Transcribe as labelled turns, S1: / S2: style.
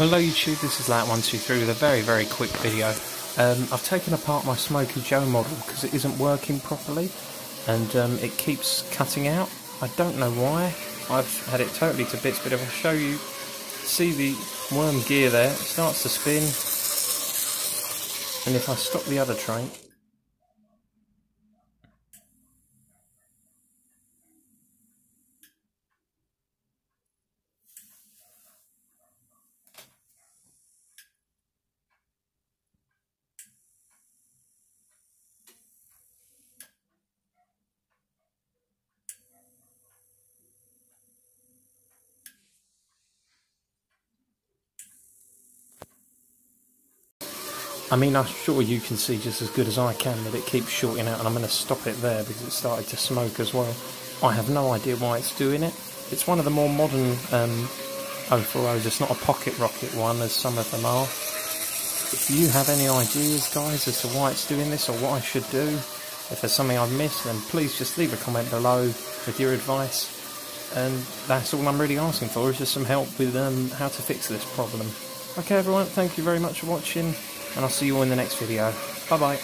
S1: Hello YouTube, this is Layout123 with a very very quick video. Um, I've taken apart my Smokey Joe model because it isn't working properly and um, it keeps cutting out. I don't know why. I've had it totally to bits but if I show you, see the worm gear there, it starts to spin and if I stop the other train I mean, I'm sure you can see just as good as I can that it keeps shorting out, and I'm going to stop it there because it started to smoke as well. I have no idea why it's doing it. It's one of the more modern um, 040s. It's not a pocket rocket one, as some of them are. If you have any ideas, guys, as to why it's doing this or what I should do, if there's something I've missed, then please just leave a comment below with your advice. And that's all I'm really asking for, is just some help with um, how to fix this problem. Okay, everyone, thank you very much for watching and I'll see you all in the next video. Bye bye.